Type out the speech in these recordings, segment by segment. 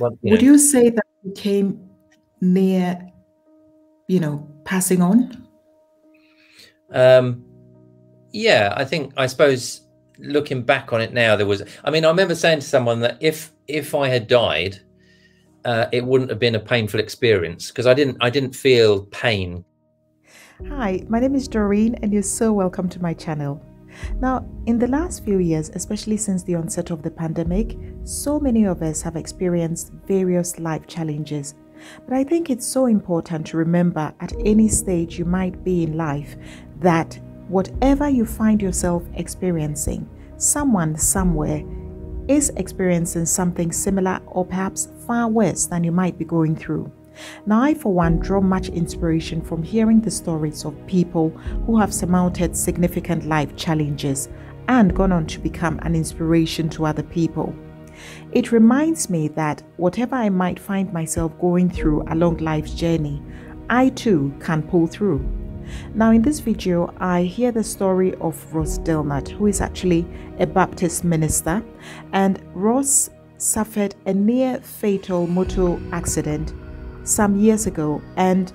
well, you Would know. you say that you came near, you know, passing on? Um, yeah, I think I suppose looking back on it now, there was. I mean, I remember saying to someone that if if I had died, uh, it wouldn't have been a painful experience because I didn't I didn't feel pain. Hi, my name is Daurene, and you're so welcome to my channel. Now, in the last few years, especially since the onset of the pandemic, so many of us have experienced various life challenges. But I think it's so important to remember at any stage you might be in life that whatever you find yourself experiencing, someone somewhere is experiencing something similar or perhaps far worse than you might be going through. Now, I, for one, draw much inspiration from hearing the stories of people who have surmounted significant life challenges and gone on to become an inspiration to other people. It reminds me that whatever I might find myself going through along life's journey, I too can pull through. Now, in this video, I hear the story of Ross Dilnot, who is actually a Baptist minister, and Ross suffered a near fatal motor accident some years ago, and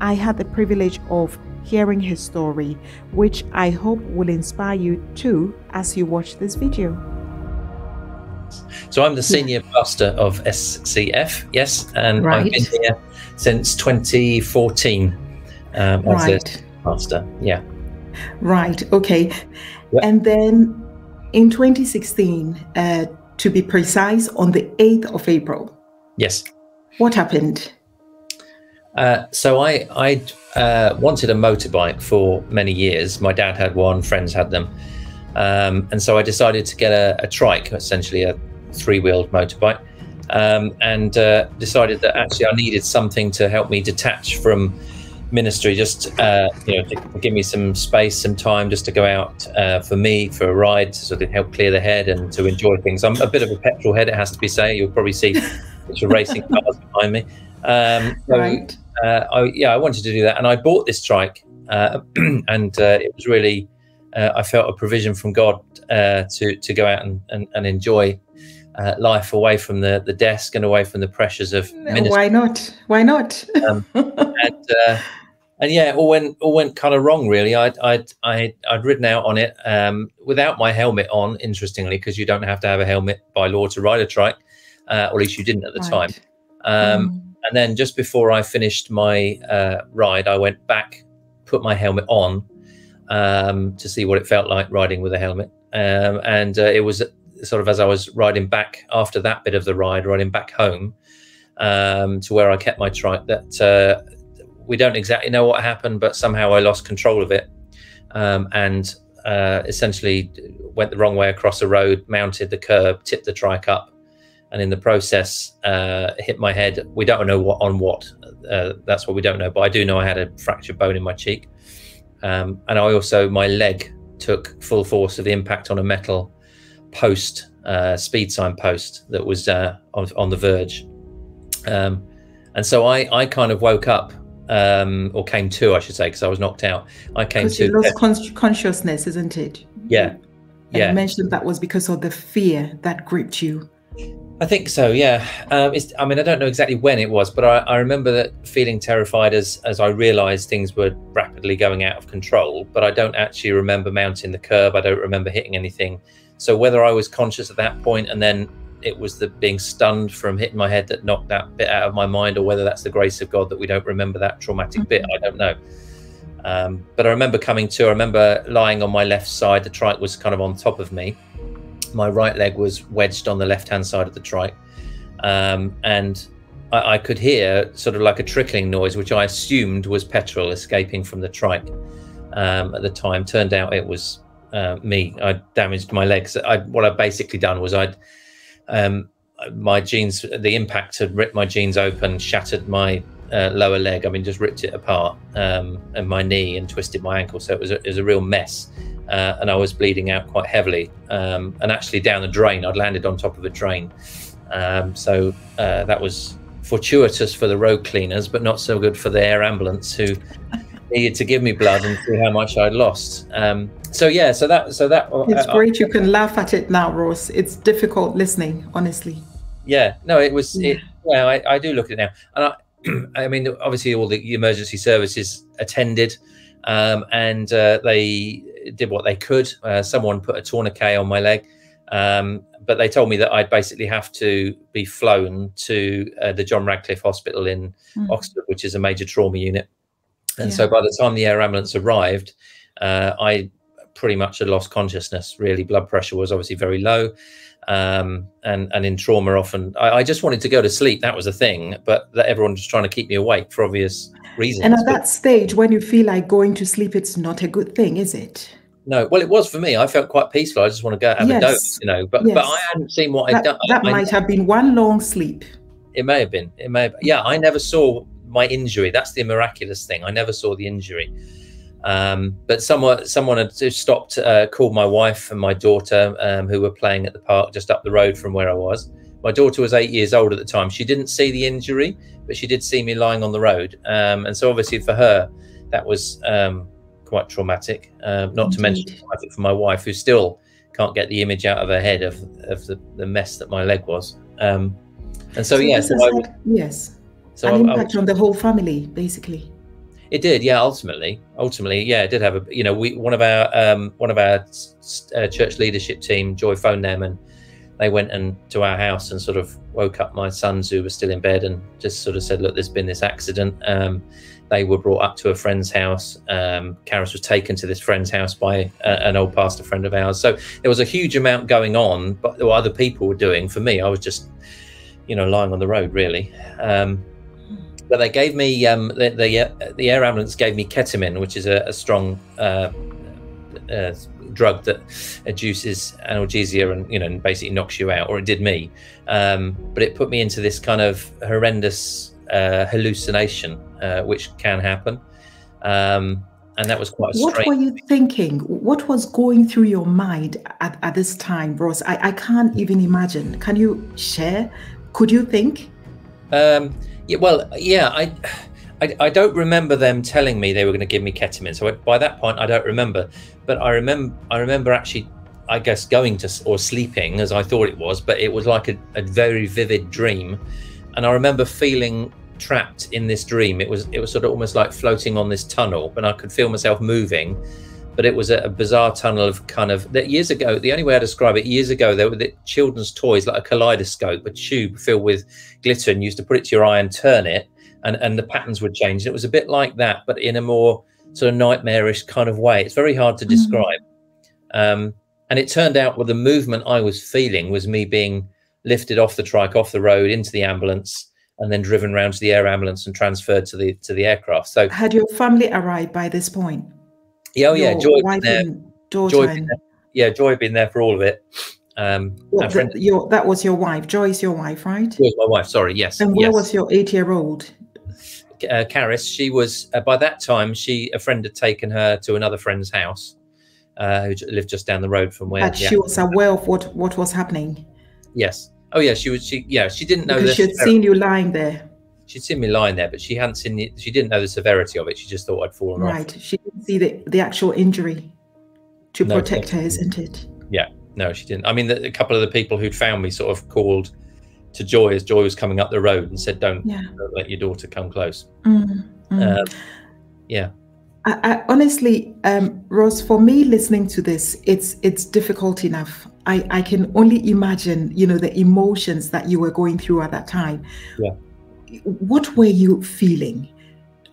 I had the privilege of hearing his story, which I hope will inspire you too as you watch this video. So I'm the senior yeah. pastor of SCF, yes, and right. I've been here since 2014 um, as right. a pastor. Yeah. Right. Okay. Yep. And then in 2016, uh, to be precise, on the 8th of April. Yes. What happened? Uh, so I I uh, wanted a motorbike for many years. My dad had one, friends had them, um, and so I decided to get a, a trike, essentially a three-wheeled motorbike, um, and uh, decided that actually I needed something to help me detach from ministry, just uh, you know, to give me some space, some time, just to go out uh, for me for a ride, to sort of help clear the head and to enjoy things. I'm a bit of a petrol head, it has to be said. You'll probably see some racing cars behind me. Um, so, right. Uh, I, yeah, I wanted to do that, and I bought this trike, uh, and uh, it was really. I felt a provision from God to to go out and, and, and enjoy uh, life away from the, the desk and away from the pressures of ministry. Why not? Why not? um, and, uh, and yeah, all went all went kind of wrong. Really, I'd I'd I'd, I'd ridden out on it um, without my helmet on. Interestingly, because you don't have to have a helmet by law to ride a trike, uh, or at least you didn't at the right. time. Um, mm. And then just before I finished my uh, ride, I went back, put my helmet on um, to see what it felt like riding with a helmet, um, and uh, it was sort of as I was riding back after that bit of the ride, riding back home um, to where I kept my trike that uh, we don't exactly know what happened, but somehow I lost control of it um, and uh, essentially went the wrong way across the road, mounted the curb, tipped the trike up, and in the process uh, hit my head. We don't know what on what. Uh, that's what we don't know, but I do know I had a fractured bone in my cheek, um, and I also my leg took full force of the impact on a metal post, uh, speed sign post that was uh, on, on the verge. Um, and so I, I kind of woke up um, or came to, I should say, because I was knocked out. I came to. You lost con- consciousness, isn't it? Yeah. And yeah. You mentioned that was because of the fear that gripped you. I think so. Yeah. Um, I mean, I don't know exactly when it was, but I, I, remember that feeling terrified as as I realised things were rapidly going out of control. But I don't actually remember mounting the curb. I don't remember hitting anything. So whether I was conscious at that point and then it was the being stunned from hitting my head that knocked that bit out of my mind, or whether that's the grace of God that we don't remember that traumatic bit. I don't know. Um, but I remember coming to, I remember lying on my left side. The trike was kind of on top of me. My right leg was wedged on the left hand side of the trike. Um, and I, I, could hear sort of like a trickling noise, which I assumed was petrol escaping from the trike um, at the time. Turned out it was uh, me. I damaged my legs. I, what I'd basically done was I'd um, my jeans, the impact had ripped my jeans open, shattered my uh, lower leg. I mean, just ripped it apart, um, and my knee, and twisted my ankle. So it was a, it was a real mess, uh, and I was bleeding out quite heavily. Um, and actually, down the drain, I'd landed on top of a drain. Um, so uh, that was fortuitous for the road cleaners, but not so good for the air ambulance who needed to give me blood and see how much I'd lost. Um, so yeah, so that so that it's uh, great. You can laugh at it now, Ross. It's difficult listening, honestly. yeah. No, it was. Yeah. It, well, I, I do look at it now, and I, mean, obviously, all the emergency services attended, um, and uh, they did what they could. Uh, someone put a tourniquet on my leg, um, but they told me that I'd basically have to be flown to uh, the John Radcliffe Hospital in mm. Oxford, which is a major trauma unit. And yeah. so by the time the air ambulance arrived, uh, I pretty much had lost consciousness. Really, blood pressure was obviously very low, um, and and in trauma, often I, I, just wanted to go to sleep. That was a thing, but that everyone was trying to keep me awake for obvious reasons. And at but, that stage, when you feel like going to sleep, it's not a good thing, is it? No, well, it was for me. I felt quite peaceful. I just want to go have yes. a dose, you know. But yes. but I hadn't seen what that, I'd done. That I, might I, have been one long sleep. It may have been. It may have. Yeah, I never saw my injury. That's the miraculous thing. I never saw the injury. Um, but someone someone had stopped, uh, called my wife and my daughter, um, who were playing at the park just up the road from where I was. My daughter was eight years old at the time. She didn't see the injury, but she did see me lying on the road. Um, and so obviously for her, that was um, quite traumatic. Uh, not Indeed. to mention traumatic for my wife, who still can't get the image out of her head of of the, the mess that my leg was. Um, and so, so yeah, so yes, so an I, impact I, on the whole family, basically. It did, yeah. Ultimately, ultimately, yeah, it did have a. You know, we one of our um, one of our uh, church leadership team, Joy phoned them, and they went and to our house and sort of woke up my sons who were still in bed and just sort of said, "Look, there's been this accident." Um, they were brought up to a friend's house. Um, Karis was taken to this friend's house by a, an old pastor friend of ours. So there was a huge amount going on, but what other people were doing. For me, I was just, you know, lying on the road really. Um, but they gave me um, the, the, the air ambulance gave me ketamine, which is a, a strong uh, uh, drug that induces analgesia and you know basically knocks you out, or it did me. Um, but it put me into this kind of horrendous uh, hallucination uh, which can happen. Um, and that was quite what were you thinking? What was going through your mind at, at this time ross? I, I can't even imagine. Can you share? Could you think? Um, yeah well yeah I, I, I don't remember them telling me they were going to give me ketamine so by that point i don't remember but i remember i remember actually i guess going to or sleeping as i thought it was but it was like a, a very vivid dream and i remember feeling trapped in this dream. It was it was sort of almost like floating on this tunnel, and I could feel myself moving. But it was a, a bizarre tunnel of kind of that years ago. The only way I describe it, years ago, there were the children's toys like a kaleidoscope, a tube filled with glitter, and you used to put it to your eye and turn it, and and the patterns would change. And It was a bit like that, but in a more sort of nightmarish kind of way. It's very hard to mm-hmm. describe. Mm-hmm. Um, and it turned out well, the movement I was feeling was me being lifted off the trike, off the road, into the ambulance, and then driven around to the air ambulance and transferred to the to the aircraft. So had your family arrived by this point? Yeah, oh yeah, Joy wife there. Joy there. Yeah, Joy had been there for all of it. Um, what, the, your, that was your wife. Joy is your wife, right? Was my wife. Sorry, yes. And where yes. was your eight-year-old? Uh, Karis, she was uh, by that time. She a friend had taken her to another friend's house, uh, who lived just down the road from where. But she was aware of what what was happening. Yes, Oh yeah, she was. She yeah, she didn't know because she had seen you lying there. She'd seen me lying there, but she hadn't seen. The, she didn't know the severity of it. She just thought I'd fallen right. off. Right. She didn't see the the actual injury to no, protect her, isn't it? Yeah. No, she didn't. I mean, the, a couple of the people who'd found me sort of called to Joy as Joy was coming up the road and said, "Don't, yeah. don't let your daughter come close." Mm, mm. Um, yeah. I, I, honestly, um, Ross, for me, listening to this, it's it's difficult enough. I, I can only imagine, you know, the emotions that you were going through at that time. Yeah. What were you feeling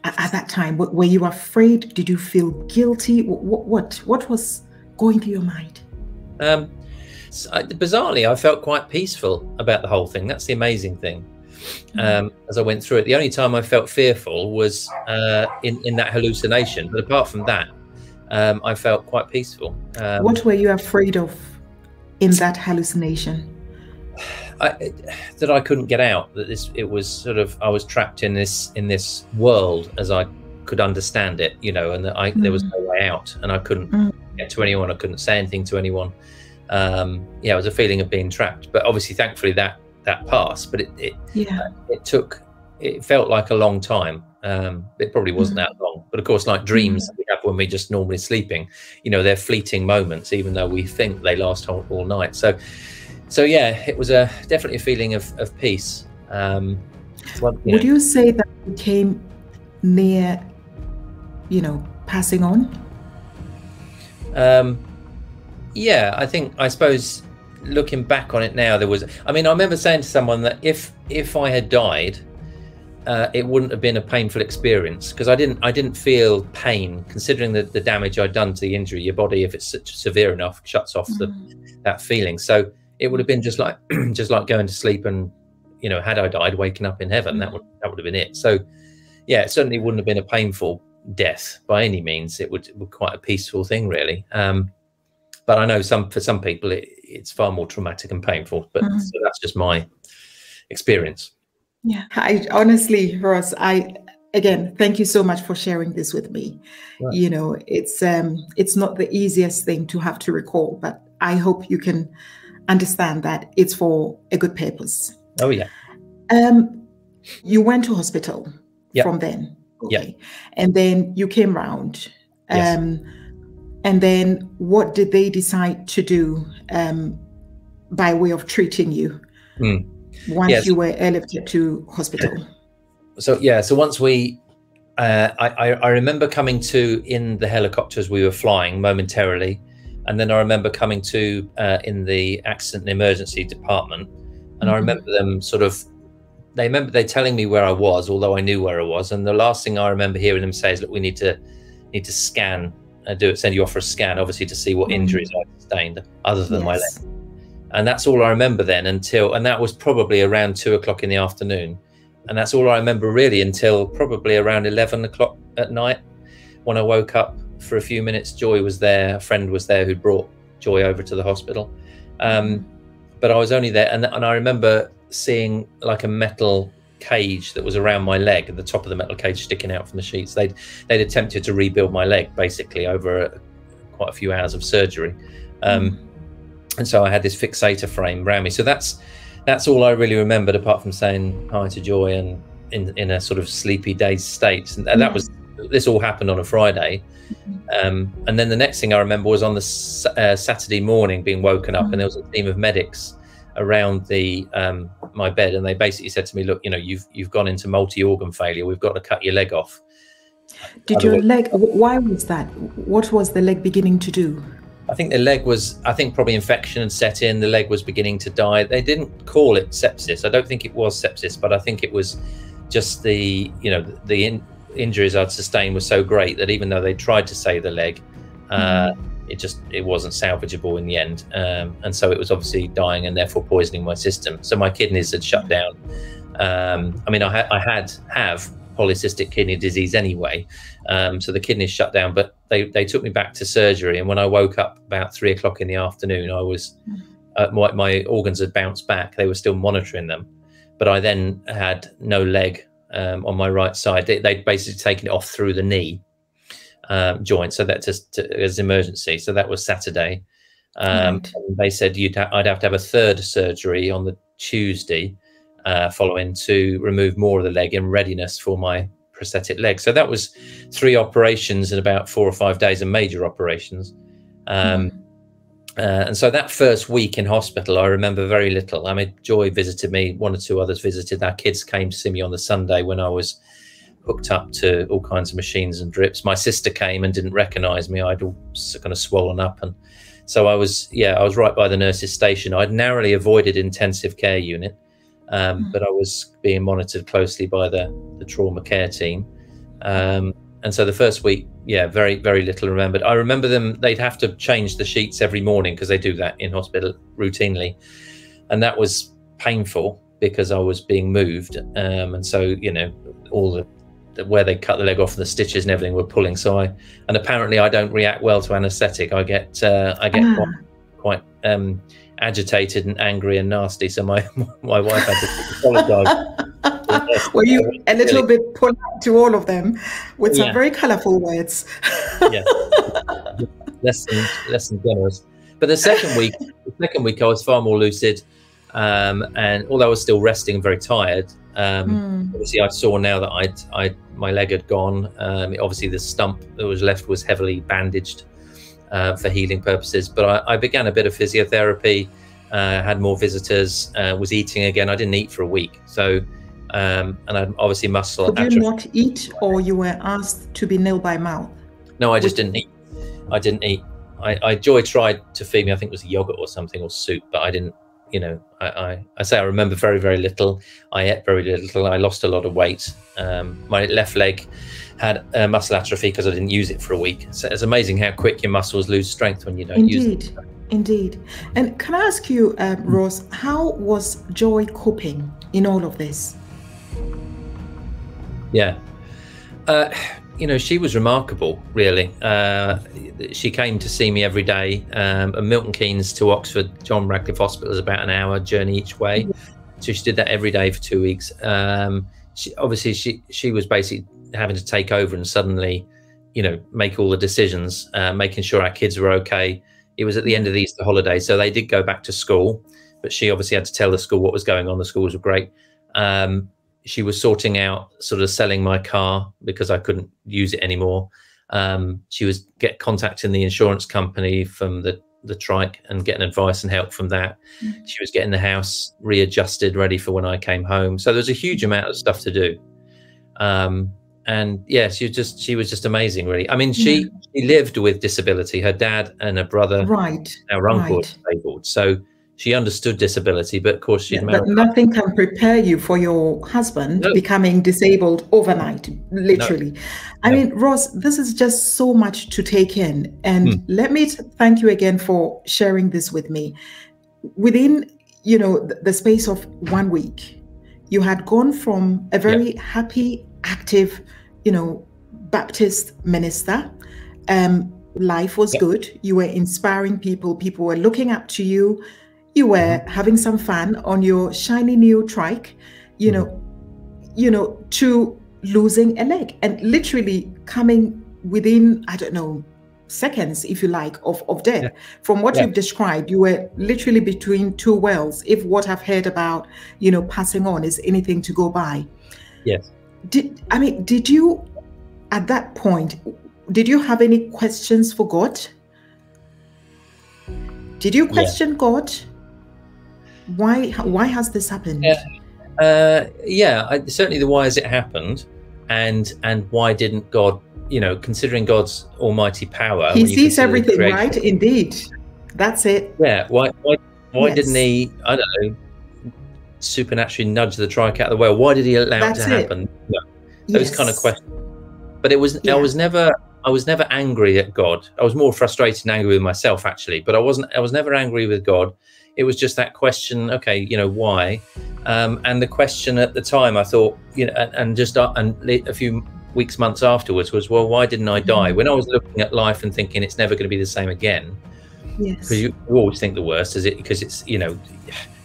at, at that time? Were you afraid? Did you feel guilty? What what what was going through your mind? Um, so, bizarrely, I felt quite peaceful about the whole thing. That's the amazing thing. Mm-hmm. um, as I went through it. The only time I felt fearful was uh, in in that hallucination, but apart from that, um, I felt quite peaceful. Um, what were you afraid of in that hallucination? I, that I couldn't get out. That this it was sort of I was trapped in this in this world as I could understand it, you know, and that I mm. there was mm. no way out, and I couldn't mm. get to anyone. I couldn't say anything to anyone. Um, yeah, it was a feeling of being trapped. But obviously, thankfully, that that passed. but it it, yeah. uh, it took it felt like a long time. Um, it probably wasn't mm-hmm. that long, but of course, like dreams we have when we're just normally sleeping, you know, they're fleeting moments, even though we think they last all, all night. So, so yeah, it was a definitely a feeling of, of peace. Um, well, you Would know. you say that you came near, you know, passing on? Um, yeah, I think I suppose looking back on it now, there was. I mean, I remember saying to someone that if if I had died, uh, it wouldn't have been a painful experience because I didn't I didn't feel pain considering the, the damage I'd done to the injury. Your body, if it's severe enough, shuts off the, mm. that feeling. So it would have been just like just like going to sleep and you know had I died, waking up in heaven. Mm. That would that would have been it. So yeah, it certainly wouldn't have been a painful death by any means. It would, it would quite a peaceful thing really. Um, but I know some for some people it, it's far more traumatic and painful. But mm. so that's just my experience. Yeah, I honestly, Ross, I again thank you so much for sharing this with me. Right. You know, it's um it's not the easiest thing to have to recall, but I hope you can understand that it's for a good purpose. Oh yeah. Um you went to hospital yep. from then. Okay. Yeah. And then you came round. Yes. Um and then what did they decide to do um by way of treating you? Mm once yes. you were airlifted to hospital? So yeah, so once we, uh, I, I remember coming to in the helicopters we were flying momentarily, and then I remember coming to uh, in the accident and emergency department, and mm-hmm. I remember them sort of. They remember they telling me where I was, although I knew where I was. And the last thing I remember hearing them say is, "Look, we need to need to scan, and do it, send you off for a scan, obviously to see what mm-hmm. injuries I sustained, other than yes. my leg." and that's all I remember then until and that was probably around two o'clock in the afternoon, and that's all I remember really until probably around eleven o'clock at night when I woke up for a few minutes. Joy was there, a friend was there who brought Joy over to the hospital, um, but I was only there, and, and I remember seeing like a metal cage that was around my leg, and the top of the metal cage sticking out from the sheets. They'd they'd attempted to rebuild my leg basically over a, quite a few hours of surgery. Um, mm and so I had this fixator frame around me. So that's that's all I really remembered, apart from saying hi to Joy and in in a sort of sleepy dazed state. And that was this all happened on a Friday, um, and then the next thing I remember was on the uh, Saturday morning being woken up, and there was a team of medics around the um, my bed, and they basically said to me, "Look, you know, you've you've gone into multi organ failure. We've got to cut your leg off." Did your leg? Why was that? What was the leg beginning to do? I think the leg was, I think probably infection had set in. The leg was beginning to die. They didn't call it sepsis. I don't think it was sepsis, but I think it was just the, you know, the in, injuries I'd sustained were so great that even though they tried to save the leg, uh, mm. it just it wasn't salvageable in the end. Um, and so it was obviously dying and therefore poisoning my system. So my kidneys had shut down. Um, I mean, I, ha- I had have polycystic kidney disease anyway. Um, so the kidneys shut down, but they, they took me back to surgery. And when I woke up about three o'clock in the afternoon, I was, uh, my, my organs had bounced back. They were still monitoring them. But I then had no leg um, on my right side. They, would basically taken it off through the knee um, joint. So that just as emergency. So that was Saturday. Um, right. They said you'd ha- I'd have to have a third surgery on the Tuesday uh, following to remove more of the leg in readiness for my prosthetic leg. So that was three operations in about four or five days, and major operations. Um, mm. Uh, and so that first week in hospital, I remember very little. I mean, Joy visited me, one or two others visited. Our kids came to see me on the Sunday when I was hooked up to all kinds of machines and drips. My sister came and didn't recognize me. I'd all kind of swollen up. And so I was, yeah, I was right by the nurse's station. I'd narrowly avoided intensive care unit um, mm. but I was being monitored closely by the, the trauma care team. Um, and so the first week, yeah, very, very little remembered. I remember them, they'd have to change the sheets every morning because they do that in hospital routinely. And that was painful because I was being moved. Um, and so, you know, all the, the, where they cut the leg off and the stitches and everything were pulling. So I, and apparently I don't react well to anesthetic. I get, uh, I get ah. quite, quite um, agitated and angry and nasty. So my my wife had to apologize. Were you a little bit polite to all of them with some yeah. very colourful words? yeah, less than less than generous. But the second week, the second week, I was far more lucid, um, and although I was still resting and very tired, um, mm. obviously I saw now that I'd, I my leg had gone. Um, obviously, the stump that was left was heavily bandaged uh, for healing purposes. But I, I, began a bit of physiotherapy uh, had more visitors, uh, was eating again. I didn't eat for a week. So, um, and I obviously muscle. Did you not eat, or you were asked to be nil by mouth? No, I just didn't eat. I didn't eat. I, I Joy tried to feed me. I think it was yogurt or something or soup, but I didn't. You know, I, I, I say I remember very very little. I ate very little. I lost a lot of weight. Um, my left leg had uh, muscle atrophy because I didn't use it for a week. So it's amazing how quick your muscles lose strength when you don't Indeed. use it. Indeed. And can I ask you, uh, Rose, how was Joy coping in all of this? Yeah. Uh, you know, she was remarkable, really. Uh, she came to see me every day. Um, and Milton Keynes to Oxford, John Radcliffe Hospital is about an hour journey each way. So she did that every day for two weeks. Um, she, obviously, she she was basically having to take over and suddenly, you know, make all the decisions, uh, making sure our kids were okay. It was at the end of the Easter holiday, so they did go back to school, but she obviously had to tell the school what was going on. The schools were great. Um, she was sorting out sort of selling my car because I couldn't use it anymore. Um, she was get contacting the insurance company from the the trike and getting advice and help from that. Mm-hmm. She was getting the house readjusted, ready for when I came home. So there's a huge amount of stuff to do. Um, and yeah, she was just she was just amazing, really. I mean, she yeah. she lived with disability. Her dad and her brother, right, our uncle, right. disabled. So she understood disability, but of course she'd yeah, But nothing can prepare you for your husband no. becoming disabled overnight, literally. No. I no. mean, Ross, this is just so much to take in. And hmm. let me thank you again for sharing this with me. Within, you know, the, the space of one week, you had gone from a very yeah. happy, active, you know, Baptist minister. Um, life was good. You were inspiring people. People were looking up to you you were having some fun on your shiny new trike, you know, you know, to losing a leg and literally coming within, I don't know, seconds, if you like, of, of death. Yeah. From what yeah. you've described, you were literally between two wells, if what I've heard about, you know, passing on is anything to go by. Yes. Did I mean, did you at that point, did you have any questions for God? Did you question yeah. God? Why why has this happened? Yeah, uh, yeah I, certainly the why has it happened, and and why didn't God? You know, considering God's almighty power, He sees everything, creation, right? Indeed, that's it. Yeah. Why why why yes. didn't He? I don't know. Supernaturally nudge the trike out of the well. Why did He allow that's it to happen? It. No, those yes. kind of questions. But it was yeah. I was never I was never angry at God. I was more frustrated and angry with myself actually, but I wasn't I was never angry with God it was just that question okay you know why? Um, and the question at the time i thought you know and, and just uh, and a few weeks months afterwards was well why didn't i die? Mm-hmm. when i was looking at life and thinking it's never going to be the same again yes. because you, you, always think the worst is it? Because it's you know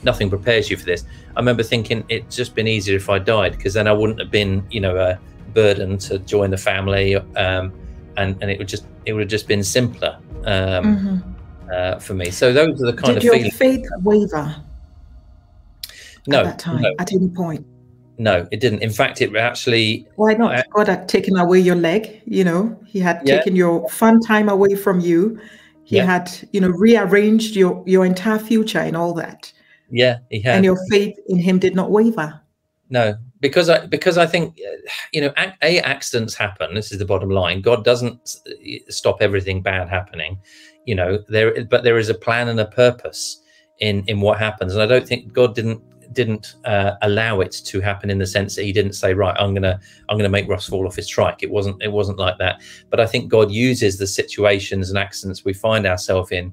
nothing prepares you for this. I remember thinking it's just been easier if i died because then i wouldn't have been you know a burden to join the family um, and and it would just it would have just been simpler um, mm-hmm uh, for me. So those are the kind Did of your faith waver? No, at that time, no. at any point. No, it didn't. In fact, it actually. Why not? Uh, God had taken away your leg. You know, He had yeah. taken your fun time away from you. He yeah. had, you know, rearranged your your entire future and all that. Yeah, he had. And your faith in Him did not waver. No, because I because I think you know a accidents happen. This is the bottom line. God doesn't stop everything bad happening you know there but there is a plan and a purpose in in what happens. And i don't think god didn't didn't uh, allow it to happen in the sense that he didn't say right i'm gonna i'm gonna make ross fall off his trike. It wasn't it wasn't like that. But i think god uses the situations and accidents we find ourselves in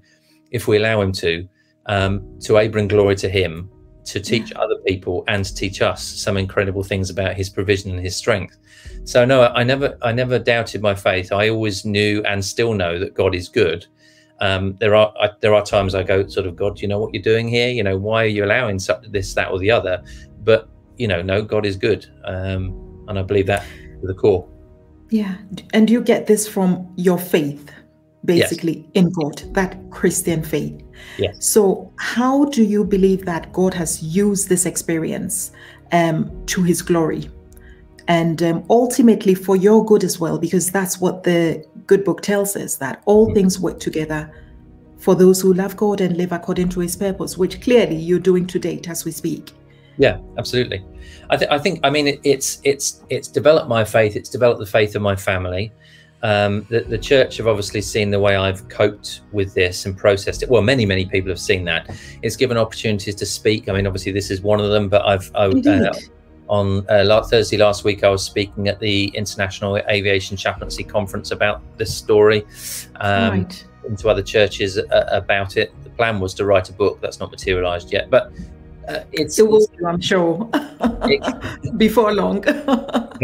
if we allow him to um, to bring glory to him to teach other people and to teach us some incredible things about his provision and his strength. So no i never i never doubted my faith. I always knew and still know that god is good um, there are I, there are times I go sort of God, do you know what you're doing here? You know, why are you allowing this, that, or the other? But you know, no, God is good, um, and I believe that to the core. Yeah, and you get this from your faith, basically yes. in God, that Christian faith. Yes. So, how do you believe that God has used this experience um, to His glory? and um, ultimately for your good as well, because that's what the good book tells us that all mm-hmm. things work together for those who love God and live according to his purpose, which clearly you're doing to date as we speak. Yeah, absolutely. I, th- I think, I mean, it, it's it's it's developed my faith. It's developed the faith of my family. Um, the, the church have obviously seen the way I've coped with this and processed it. Well, many many people have seen that. It's given opportunities to speak. I mean, obviously this is one of them, but I've I, uh, on uh, last Thursday last week I was speaking at the International Aviation Chaplaincy Conference about this story. Um, right. Into other churches uh, about it. The plan was to write a book. That's not materialised yet, but uh, it's, it will, I'm sure, before long. but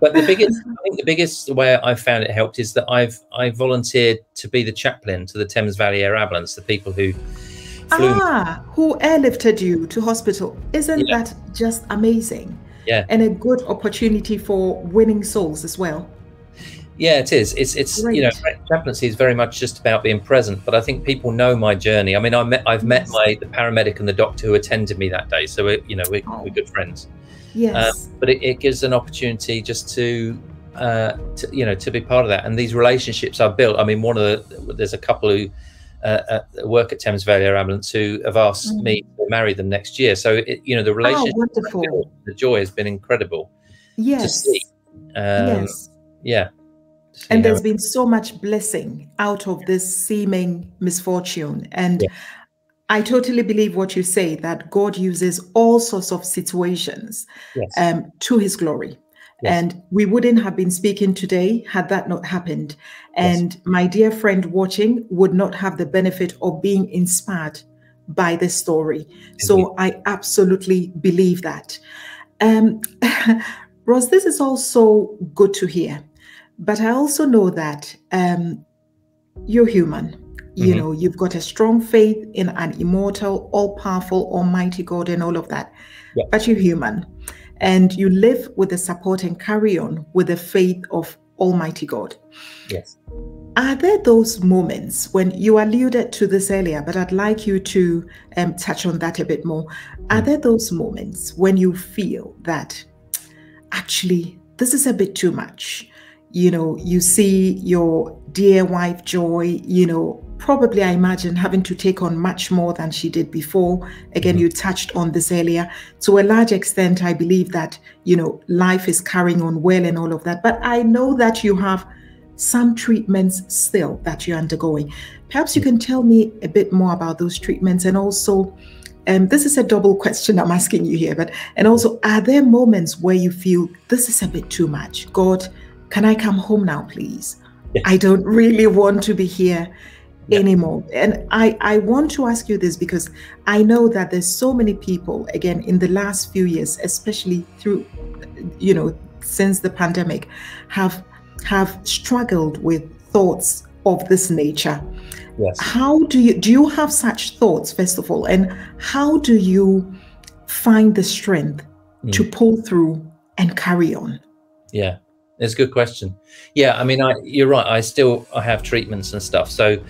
the biggest, I think, the biggest way I found it helped is that I've I volunteered to be the chaplain to the Thames Valley Air Ambulance, the people who. Ah, who airlifted you to hospital? Isn't yeah. that just amazing? Yeah, and a good opportunity for winning souls as well. Yeah, it is. It's it's Great. you know chaplaincy is very much just about being present. But I think people know my journey. I mean, I met I've met my the paramedic and the doctor who attended me that day. So we you know we're, oh. we're good friends. Yes. Um, but it, it, gives an opportunity just to, uh, to you know to be part of that and these relationships I've built. I mean, one of the there's a couple who. Uh, uh, work at Thames Valley Air Ambulance who have asked mm. me to marry them next year. So it, you know the oh, relationship, oh, the joy has been incredible. Yes. Um, yes. Yeah and there's been so much blessing out of this seeming misfortune and yeah. I totally believe what you say that God uses all sorts of situations yes. um, to his glory. Yes. And we wouldn't have been speaking today had that not happened. And yes. my dear friend watching would not have the benefit of being inspired by this story. Indeed. So I absolutely believe that. Um, Ross, this is also good to hear but I also know that um, you're human. You mm-hmm. know, you've got a strong faith in an immortal, all powerful, almighty God and all of that. Yeah. But you're human. And you live with the support and carry on with the faith of Almighty God. Yes. Are there those moments when you alluded to this earlier, but I'd like you to um, touch on that a bit more? Are mm. there those moments when you feel that actually this is a bit too much? you know, you see your dear wife Joy, you know, probably I imagine having to take on much more than she did before. Again, mm-hmm. you touched on this earlier. To a large extent, I believe that, you know, life is carrying on well and all of that. But I know that you have some treatments still that you're undergoing. Perhaps you can tell me a bit more about those treatments and also um, this is a double question I'm asking you here, but and also, are there moments where you feel this is a bit too much? God, can I come home now, please? Yeah. I don't really want to be here yeah. anymore. And I, I want to ask you this because I know that there's so many people, again, in the last few years, especially through, you know, since the pandemic, have have struggled with thoughts of this nature. Yes. How do you do you have such thoughts, first of all? And how do you find the strength mm. to pull through and carry on? Yeah. It's a good question. Yeah, I mean, I, you're right. I still I have treatments and stuff. So,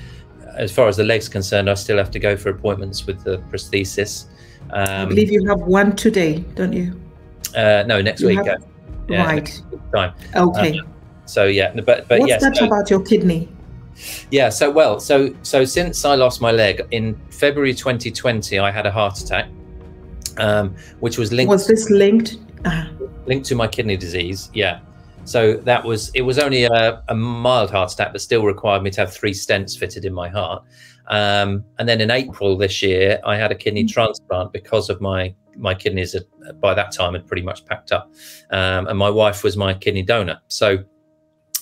as far as the legs concerned, I still have to go for appointments with the prosthesis. Um, I believe you have one today, don't you? Uh, no, next you week. Have, uh, yeah, right. time. Okay. Um, so yeah, but but What's yes. that so, about your kidney? Yeah. So well, so so since I lost my leg in February 2020, I had a heart attack, um, which was linked. Was this linked? Uh, linked to my kidney disease. Yeah. So that was it was only a, a, mild heart attack, but still required me to have three stents fitted in my heart. Um, and then in April this year, I had a kidney mm. transplant because of my my kidneys had, by that time had pretty much packed up, um, and my wife was my kidney donor. So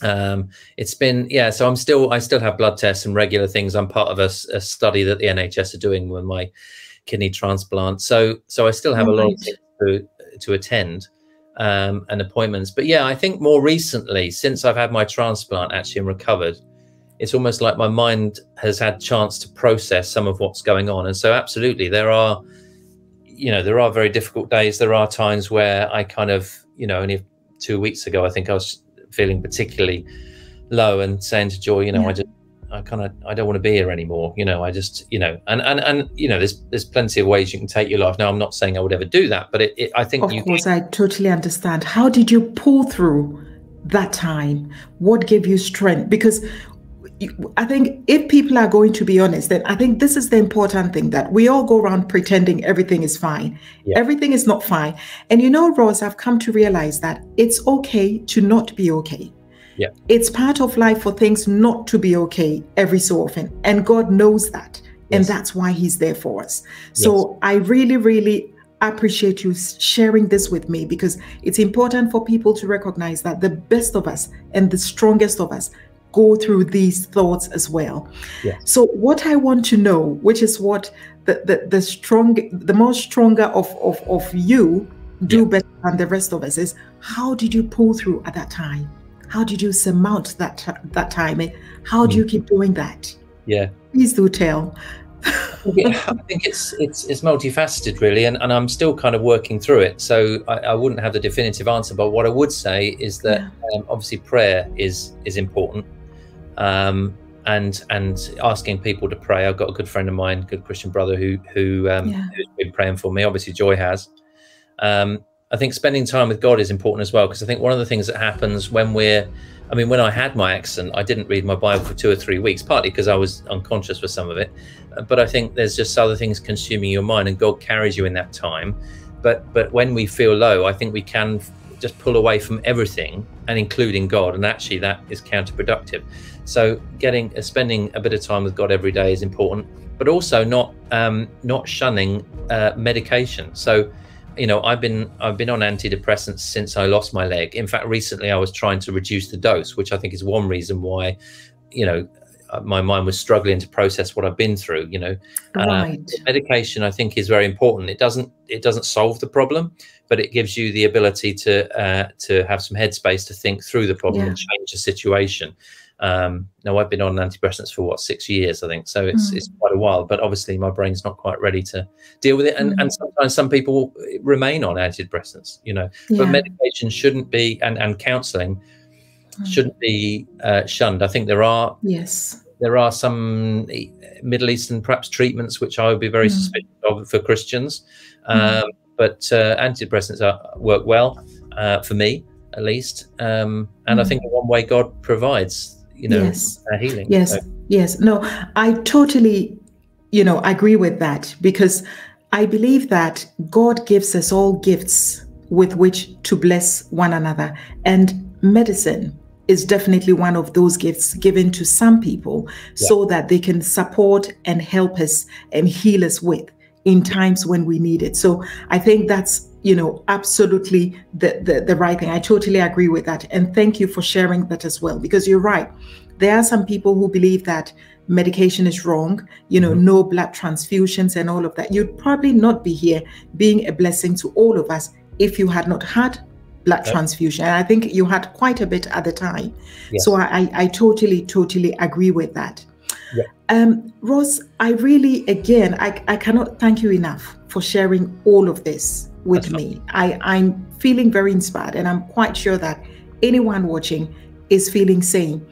um, it's been yeah. So I'm still I still have blood tests and regular things. I'm part of a, a study that the NHS are doing with my kidney transplant. So so I still have a lot things to to attend um, and appointments. But yeah, I think more recently, since I've had my transplant actually and recovered, it's almost like my mind has had chance to process some of what's going on. And so, absolutely, there are, you know, there are very difficult days. There are times where I kind of, you know, only two weeks ago, I think I was feeling particularly low and saying to Joy, you know, yeah. I just I kind of I don't want to be here anymore. You know, I just you know, and and and you know, there's there's plenty of ways you can take your life. Now, I'm not saying I would ever do that, but it, it I think of you, course I totally understand. How did you pull through that time? What gave you strength? Because I think if people are going to be honest, then I think this is the important thing that we all go around pretending everything is fine. Yeah. Everything is not fine. And you know, Ross, I've come to realize that it's okay to not be okay. Yeah. It's part of life for things not to be okay every so often. And God knows that. Yes. And that's why He's there for us. So yes. I really, really appreciate you sharing this with me because it's important for people to recognize that the best of us and the strongest of us go through these thoughts as well. So what I want to know, which is what the the, the strong the most stronger of of, of you do yeah. better than the rest of us is how did you pull through at that time? How did you surmount that that time? And how do you keep doing that? Yeah. Please do tell. I think it's it's it's multifaceted really, and, and I'm still kind of working through it. So I, I wouldn't have the definitive answer, but what I would say is that yeah. um, obviously prayer is is important um, and and asking people to pray. I've got a good friend of mine, good Christian brother, who who um, yeah. who's been praying for me. Obviously, Joy has. Um, I think spending time with God is important as well because I think one of the things that happens when we're, I mean, when I had my accident, I didn't read my Bible for two or three weeks, partly because I was unconscious for some of it, but I think there's just other things consuming your mind, and God carries you in that time. But but when we feel low, I think we can just pull away from everything and including God, and actually that is counterproductive. So getting uh, spending a bit of time with God every day is important, but also not um, not shunning uh, medication. So you know I've been I've been on antidepressants since I lost my leg. In fact, recently I was trying to reduce the dose, which I think is one reason why you know uh, my mind was struggling to process what I've been through. You know, uh, right. medication I think is very important. It doesn't it doesn't solve the problem, but it gives you the ability to uh, to have some headspace to think through the problem yeah. and change the situation. Um, now I've been on antidepressants for what six years, I think, so it's mm. it's quite a while. But obviously, my brain's not quite ready to deal with it, and mm. and sometimes some people remain on antidepressants, you know. Yeah. But medication shouldn't be, and and counselling mm. shouldn't be uh, shunned. I think there are yes there are some Middle Eastern perhaps treatments which I would be very mm. suspicious of for Christians, mm. um, but uh, antidepressants are, work well uh, for me at least, um, and I think the one way God provides you know yes. Uh, healing yes so. yes no i totally you know agree with that because i believe that god gives us all gifts with which to bless one another and medicine is definitely one of those gifts given to some people yeah. so that they can support and help us and heal us with in times when we need it so i think that's you know absolutely the, the the right thing. I totally agree with that. And thank you for sharing that as well because you're right. There are some people who believe that medication is wrong you know mm-hmm. no blood transfusions and all of that. You'd probably not be here being a blessing to all of us if you had not had blood transfusion. And i think you had quite a bit at the time. Yes. so I, I totally totally agree with that. Yeah. um ross i really again I, I cannot thank you enough for sharing all of this with That's me. I, I'm feeling very inspired, and I'm quite sure that anyone watching is feeling same.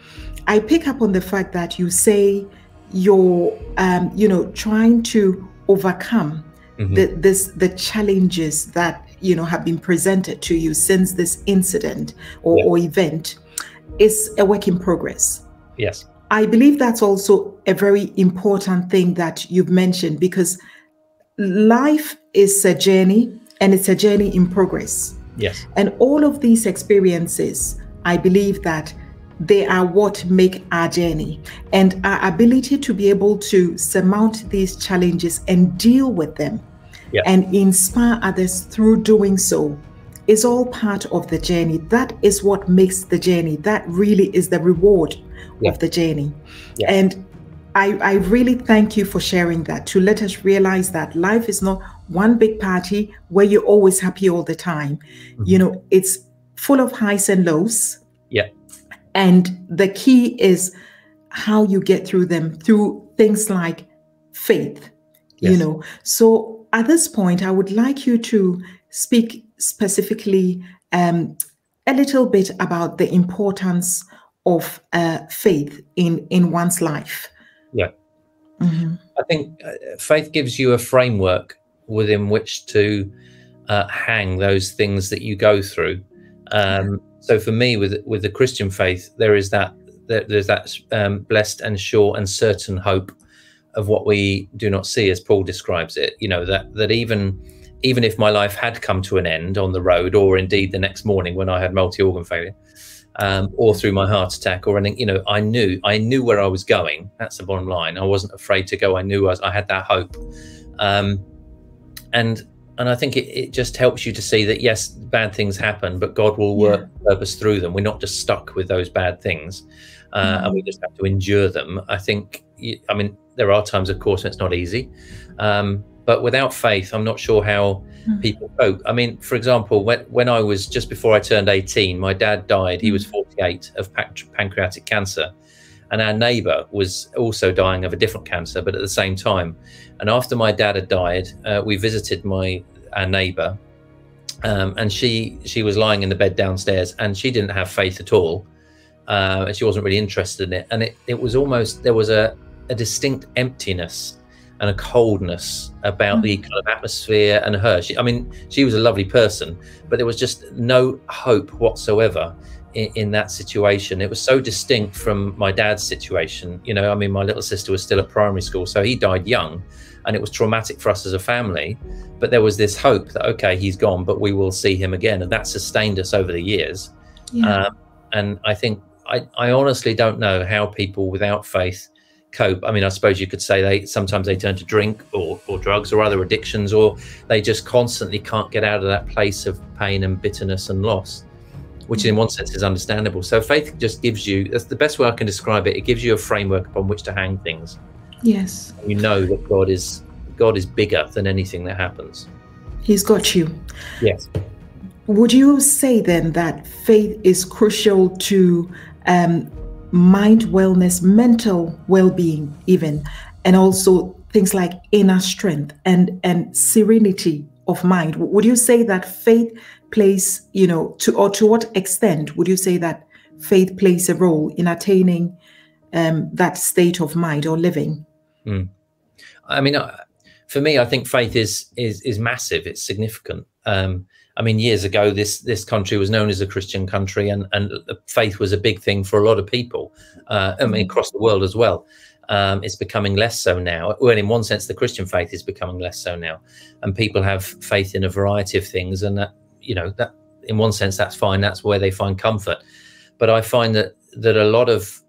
I pick up on the fact that you say you're, um, you know, trying to overcome mm-hmm. the, this the challenges that you know have been presented to you since this incident or, yeah. or event is a work in progress. Yes. I believe that's also a very important thing that you've mentioned because life is a journey and it's a journey in progress. Yes. And all of these experiences, I believe that they are what make our journey and our ability to be able to surmount these challenges and deal with them yeah. and inspire others through doing so is all part of the journey. That is what makes the journey. That really is the reward yeah. of the journey. Yeah. And I, I really thank you for sharing that to let us realize that life is not one big party where you're always happy all the time. Mm-hmm. You know, it's full of highs and lows. Yeah. And the key is how you get through them through things like faith, yes. you know. So at this point, I would like you to speak specifically um, a little bit about the importance of uh, faith in in one's life. Yeah. Mm-hmm. I think uh, faith gives you a framework within which to uh, hang those things that you go through. Um, so for me, with with the Christian faith, there is that there, there's that um, blessed and sure and certain hope of what we do not see, as Paul describes it. You know that that even even if my life had come to an end on the road, or indeed the next morning when I had multi-organ failure, um, or through my heart attack, or anything, you know, I knew I knew where I was going. That's the bottom line. I wasn't afraid to go. I knew I, was, I had that hope, um, and and I think it, it just helps you to see that yes, bad things happen, but God will work yeah. purpose through them. We're not just stuck with those bad things, uh, mm-hmm. and we just have to endure them. I think. I mean, there are times, of course, when it's not easy. Um, but without faith, I'm not sure how mm. people cope. I mean, for example, when, when I was just before I turned 18, my dad died. He was hmm. 48 of pancreatic cancer. And our neighbor was also dying of a different cancer, but at the same time. And after my dad had died, uh, we visited my our neighbor. Um, and she she was lying in the bed downstairs and she didn't have faith at all. Uh, she wasn't really interested in it. And it, it was almost, there was a, a distinct emptiness and a coldness about mm. the kind of atmosphere and her. She, I mean, she was a lovely person, but there was just no hope whatsoever in, in, that situation. It was so distinct from my dad's situation. You know, I mean, my little sister was still at primary school, so he died young, and it was traumatic for us as a family. But there was this hope that okay, he's gone, but we will see him again, and that sustained us over the years. Yeah. Um, and I think I, I honestly don't know how people without faith cope i mean i suppose you could say they sometimes they turn to drink or, or drugs or other addictions or they just constantly can't get out of that place of pain and bitterness and loss which in one sense is understandable. So faith just gives you that's the best way i can describe it. It gives you a framework upon which to hang things. Yes. You know that god is god is bigger than anything that happens. He's got you. Yes. Would you say then that faith is crucial to um, mind wellness, mental well-being, even, and also things like inner strength and and serenity of mind. Would you say that faith plays, you know, to or to what extent would you say that faith plays a role in attaining um, that state of mind or living? Mm. I mean, uh, for me, I think faith is is is massive. It's significant. Um, I mean, years ago, this this country was known as a Christian country, and and faith was a big thing for a lot of people. Uh, I mean, mm-hmm. across the world as well. Um, it's becoming less so now. Well, in one sense, the Christian faith is becoming less so now, and people have faith in a variety of things, and that you know that in one sense that's fine. That's where they find comfort. But I find that that a lot of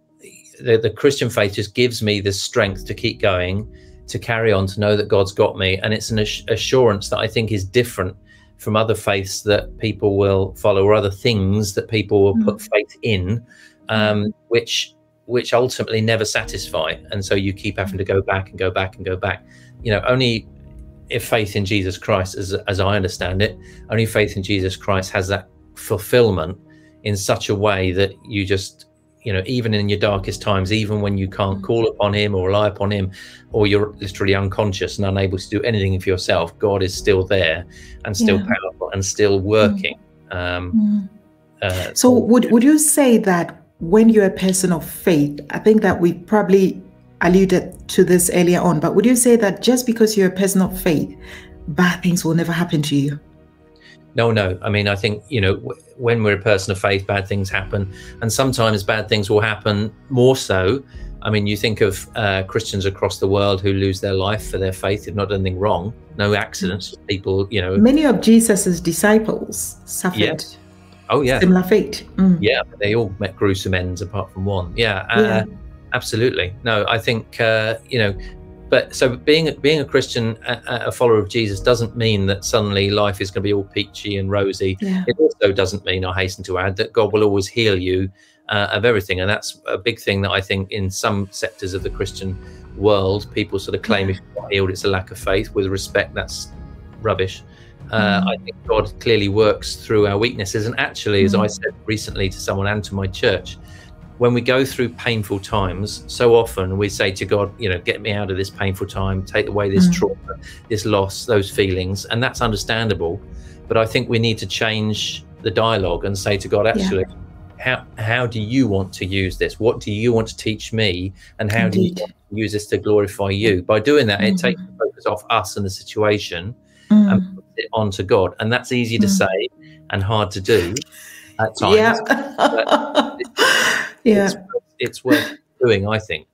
the, the Christian faith just gives me the strength to keep going, to carry on, to know that God's got me, and it's an assurance that I think is different from other faiths that people will follow or other things that people will put mm. faith in um, mm. which which ultimately never satisfy and so you keep having to go back and go back and go back you know only if faith in jesus christ as, as i understand it only faith in jesus christ has that fulfillment in such a way that you just you know even in your darkest times even when you can't mm. call upon him or rely upon him or you're literally unconscious and unable to do anything for yourself god is still there and still yeah. powerful and still working mm. um, mm. Uh, so would, would you say that when you're a person of faith i think that we probably alluded to this earlier on but would you say that just because you're a person of faith bad things will never happen to you no, no. I mean, I think, you know, when we're a person of faith, bad things happen. And sometimes bad things will happen more so. I mean, you think of uh, Christians across the world who lose their life for their faith, if not anything wrong, no accidents, people, you know. Many of Jesus's disciples suffered. Yeah. Oh, yeah. Similar fate. Mm. Yeah, they all met gruesome ends apart from one. Yeah, uh, yeah. Absolutely. No, I think, uh, you know, but so being being a Christian, a, a, follower of Jesus, doesn't mean that suddenly life is going to be all peachy and rosy. Yeah. It also doesn't mean, I hasten to add, that God will always heal you uh, of everything, and that's a big thing that I think in some sectors of the Christian world, people sort of claim yeah. if you're not healed, it's a lack of faith. With respect, that's rubbish. Uh, mm. I think God clearly works through our weaknesses, and actually, mm. as I said recently to someone and to my church, when we go through painful times, so often we say to God, you know, get me out of this painful time, take away this mm. trauma, this loss, those feelings. And that's understandable. But I think we need to change the dialogue and say to God, actually, yeah. how how do you want to use this? What do you want to teach me? And how Indeed. do you use this to glorify you? By doing that, mm. it takes the focus off us and the situation mm. and puts it onto God. And that's easy to mm. say and hard to do at times. Yeah. yeah. it's worth doing. I think.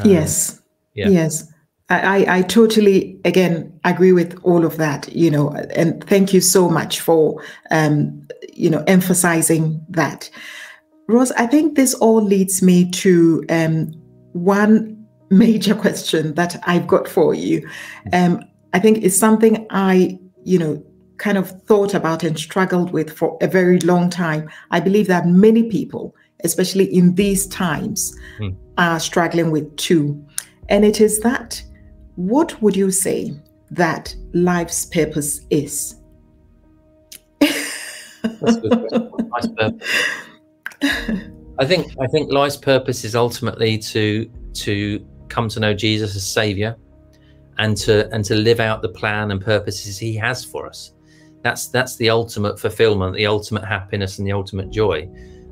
Um, yes. Yeah. Yes. I, I totally again agree with all of that, you know, and thank you so much for um, you know emphasizing that. Ross, I think this all leads me to um, one major question that I've got for you. Um, I think it's something I, you know, kind of thought about and struggled with for a very long time. I believe that many people, especially in these times, mm. are struggling with too. And it is that what would you say that life's purpose is? I think I think life's purpose is ultimately to to come to know Jesus as Savior, and to and to live out the plan and purposes He has for us. That's that's the ultimate fulfillment, the ultimate happiness, and the ultimate joy.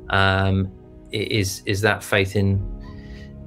Um, is is that faith in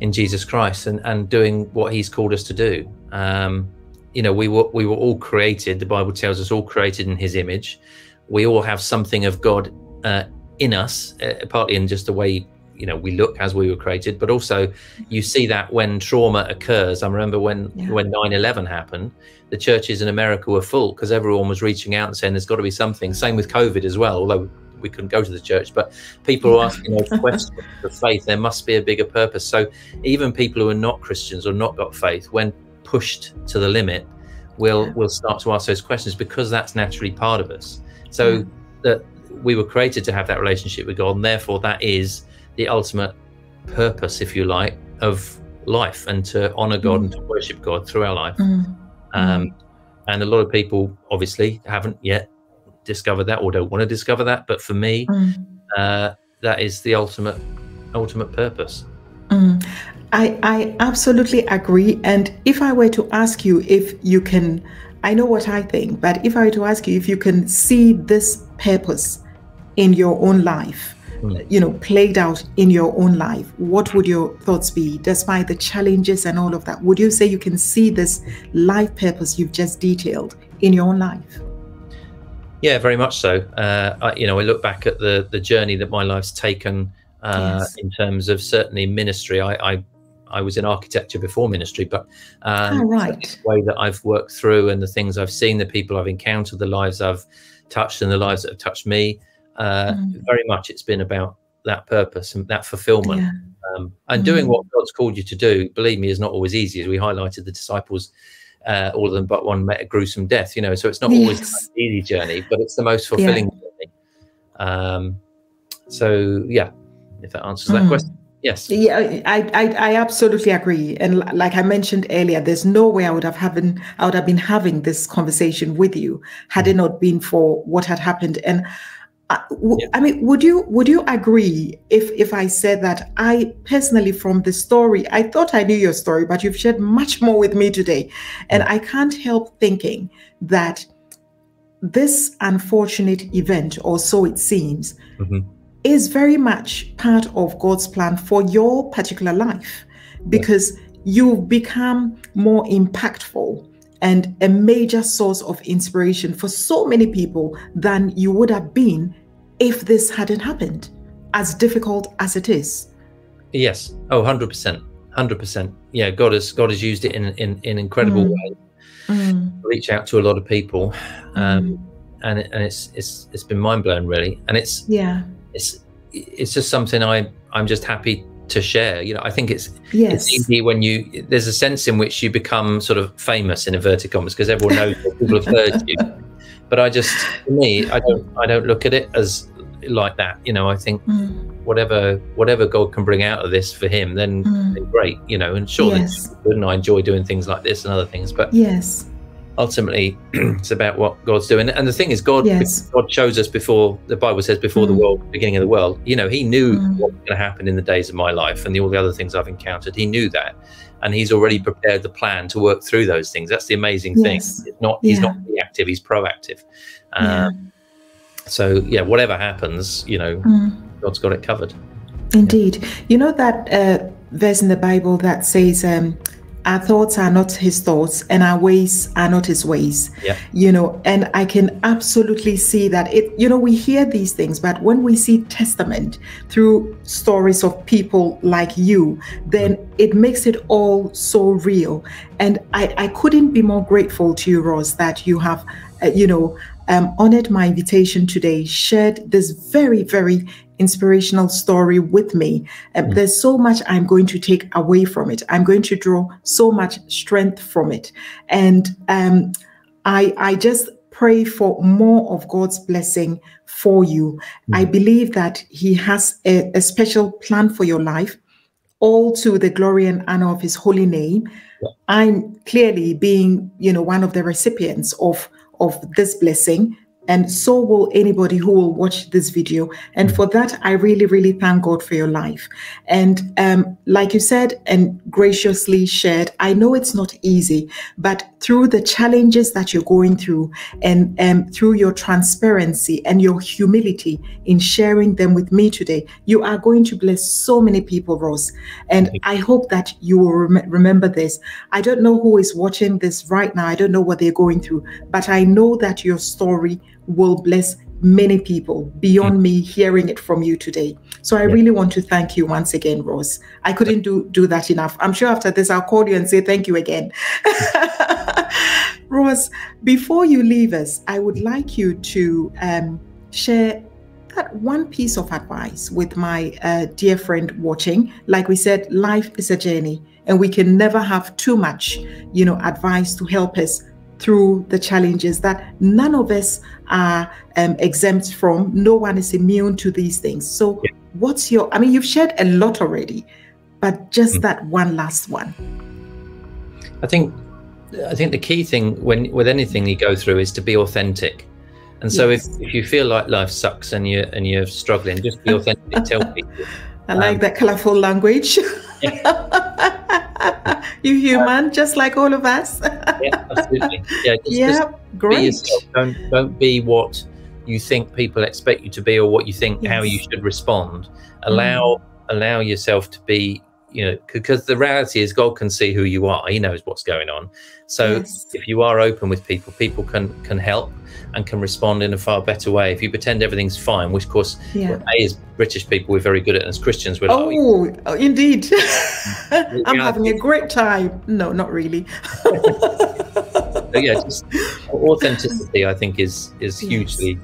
in Jesus Christ and and doing what He's called us to do. Um, you know, we were we were all created. The Bible tells us all created in His image. We all have something of God uh, in us, uh, partly in just the way you know we look as we were created, but also you see that when trauma occurs. I remember when yeah. when 9/11 happened, the churches in America were full because everyone was reaching out and saying there's got to be something. Same with COVID as well, although we couldn't go to the church, but people are asking those questions of faith. There must be a bigger purpose. So even people who are not Christians or not got faith, when pushed to the limit, will will start to ask those questions because that's naturally part of us. So yeah. that we were created to have that relationship with God, and therefore that is the ultimate purpose, if you like, of life, and to honor God mm. and to worship God through our life. Mm. Um, and a lot of people obviously haven't yet discovered that or don't want to discover that. But for me, mm. uh, that is the ultimate ultimate purpose. Mm. I, I absolutely agree. And if I were to ask you if you can, I know what I think, but if I were to ask you if you can see this purpose in your own life, mm. you know, played out in your own life, what would your thoughts be, despite the challenges and all of that? Would you say you can see this life purpose you've just detailed in your own life? Yeah, very much so. Uh, I, you know, I look back at the the journey that my life's taken uh, yes. in terms of certainly ministry. I, I, I was in architecture before ministry, but um, oh, right. the way that I've worked through and the things I've seen, the people I've encountered, the lives I've touched, and the lives that have touched me. Uh, mm. Very much, it's been about that purpose and that fulfillment. Yeah. Um, and mm. doing what God's called you to do, believe me, is not always easy. As we highlighted, the disciples uh, all of them but one met a gruesome death. You know, so it's not yes. always an easy journey, but it's the most fulfilling yeah. journey. Um, so yeah, if that answers that mm. question. Yes. Yeah, I, I I absolutely agree. And like I mentioned earlier, there's no way I would have having I would have been having this conversation with you had mm. it not been for what had happened. And yeah. I mean, would you would you agree if if I said that I personally, from the story, I thought I knew your story, but you've shared much more with me today, and I can't help thinking that this unfortunate event, or so it seems, mm-hmm. is very much part of God's plan for your particular life, because yeah. you've become more impactful and a major source of inspiration for so many people than you would have been if this hadn't happened, as difficult as it is. Yes. Oh, 100%. 100%. Yeah, God has God has used it in in, in incredible mm. ways. Mm. Reach out to a lot of people. Um, mm. and it, and it's it's it's been mind blowing really. And it's yeah. It's it's just something I I'm just happy to share. You know, I think it's yes. it's easy when you there's a sense in which you become sort of famous in inverted commas because everyone knows people have heard you. But I just, for me, I don't I don't look at it as like that. You know, I think mm. whatever whatever God can bring out of this for him, then, mm. then great. You know, and sure, yes. and I enjoy doing things like this and other things. But yes, ultimately, it's about what God's doing. And the thing is, God yes. God chose us before the Bible says before mm. the world, beginning of the world. You know, He knew mm. what was going to happen in the days of my life and the, all the other things I've encountered. He knew that. And he's already prepared the plan to work through those things. That's the amazing yes. thing. It's not yeah. he's not reactive; he's proactive. Um, yeah so yeah, whatever happens, you know, mm. God's got it covered. Indeed, yeah. you know that uh, verse in the Bible that says, um, our thoughts are not his thoughts and our ways are not his ways yeah. you know and i can absolutely see that it you know we hear these things but when we see testament through stories of people like you then it makes it all so real and i i couldn't be more grateful to you ross that you have uh, you know um, honored my invitation today shared this very very inspirational story with me. Um, mm. There's so much I'm going to take away from it. I'm going to draw so much strength from it. And um, I, I just pray for more of God's blessing for you. Mm. I believe that He has a, a, special plan for your life, all to the glory and honor of His holy name. Yeah. I'm clearly being, you know, one of the recipients of of this blessing and so will anybody who will watch this video. And for that, I really, really thank God for your life. And um, like you said and graciously shared, I know it's not easy, but through the challenges that you're going through and um, through your transparency and your humility in sharing them with me today, you are going to bless so many people, Ross. And I hope that you will rem- remember this. I don't know who is watching this right now. I don't know what they're going through, but I know that your story will bless many people beyond mm. me hearing it from you today. So I yeah. really want to thank you once again, Ross. I couldn't do do that enough. I'm sure after this I'll call you and say thank you again. Ross, before you leave us, I would like you to um, share that one piece of advice with my uh, dear friend watching. Like we said, life is a journey, and we can never have too much, you know, advice to help us through the challenges that none of us are um, exempt from. No one is immune to these things. So, yeah. what's your, I mean, you've shared a lot already, but just mm. that one last one. I think. I think the key thing when with anything you go through is to be authentic. And so yes. if, if you feel like life sucks and you and you're struggling, just be authentic. tell people. I like um, that colorful language. you human, just like all of us. yeah, absolutely. Yeah, just, yeah, just great. Don't don't be what you think people expect you to be, or what you think yes. how you should respond. Allow mm. allow yourself to be you know because the reality is god can see who you are. He knows what's going on. So yes. if you are open with people people can can help and can respond in a far better way. If you pretend everything's fine which of course yeah. a as british people we're very good at and as christians we're oh, like, oh indeed. I'm having a great time. No not really. Yeah just authenticity i think is is hugely yes.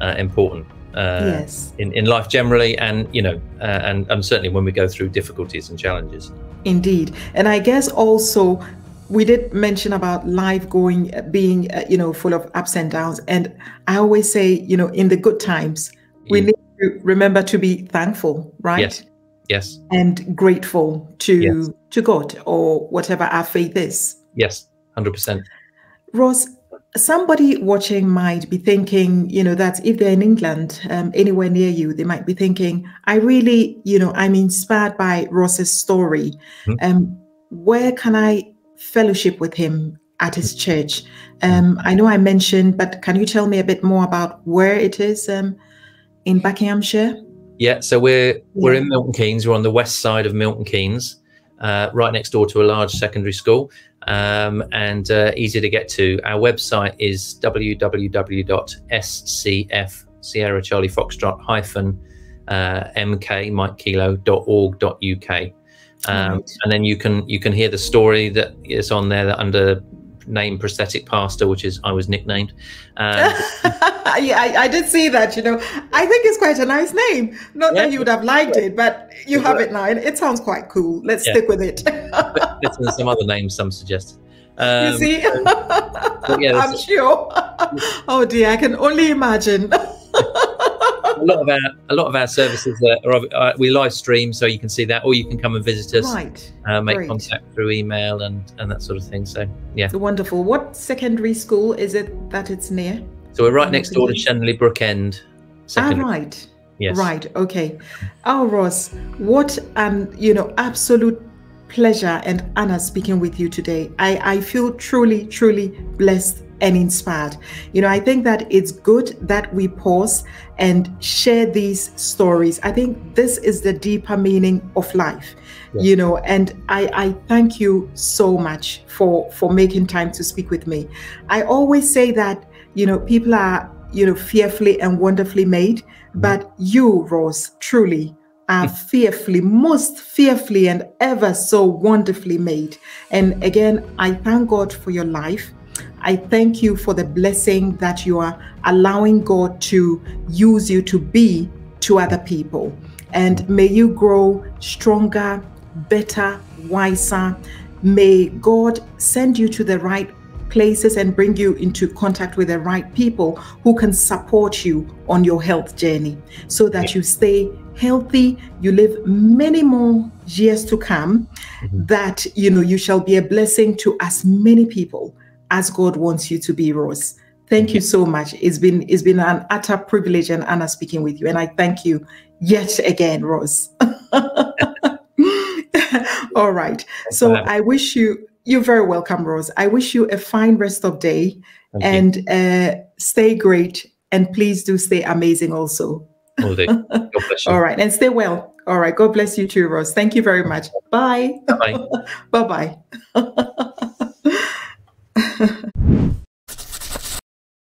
uh, important uh, yes. in, in life generally and you know uh, and, and certainly when we go through difficulties and challenges. Indeed. And i guess also we did mention about life going being uh, you know full of ups and downs. And i always say you know in the good times we need to remember to be thankful right? Yes. Yes. And grateful to yes. to god or whatever our faith is. Yes. 100% ross somebody watching might be thinking, you know, that if they're in England, um, anywhere near you, they might be thinking, I really, you know, I'm inspired by Ross's story. Mm-hmm. Um, where can I fellowship with him at his church? Um, I know I mentioned, but can you tell me a bit more about where it is um, in Buckinghamshire? Yeah, so we're yeah. we're in Milton Keynes. We're on the west side of Milton Keynes, uh, right next door to a large secondary school um, and uh, easy to get to. Our website is www.scf Sierra Charlie Foxtrot hyphen uh, mk Mike Kilo.org.uk. Um, right. And then you can you can hear the story that is on there that under name prosthetic pastor, which is I was nicknamed. Um, yeah, I, I, did see that. You know, I think it's quite a nice name. Not yeah, that you would have liked it, but you have it now, and it sounds quite cool. Let's yeah. stick with it. Better some other names some suggest. Um, you see, yeah, I'm sure. oh dear, I can only imagine a lot of our a lot of our services are, are uh, we live stream, so you can see that, or you can come and visit us. Right. Uh, make Great. contact through email and and that sort of thing. So yeah. Wonderful. What secondary school is it that it's near? So we're right next door to Shenley Brook End. Ah, right. Yes. Right. Okay. Oh, Ross, what an you know absolute pleasure and honor speaking with you today. I, I feel truly, truly blessed and inspired. You know, I think that it's good that we pause and share these stories. I think this is the deeper meaning of life. You know, and I, I thank you so much for for making time to speak with me. I always say that, you know, people are, you know, fearfully and wonderfully made, mm-hmm. but you, Ross, truly are fearfully, most fearfully, and ever so wonderfully made. And again, I thank God for your life. I thank you for the blessing that you are allowing God to use you to be to other people. And may you grow stronger, better, wiser. May God send you to the right places and bring you into contact with the right people who can support you on your health journey so that you stay healthy you live many more years to come mm-hmm. that you know you shall be a blessing to as many people as God wants you to be, Ross. Thank you so much. It's been it's been an utter privilege and honor speaking with you, and I thank you yet again, Ross. All right. So I wish you you're very welcome, Ross. I wish you a fine rest of day thank and uh, stay great, and please do stay amazing also. All day. God bless you. All right, and stay well. All right. God bless you too, Ross. Thank you very much. Bye. Bye. Bye. Bye. Bye.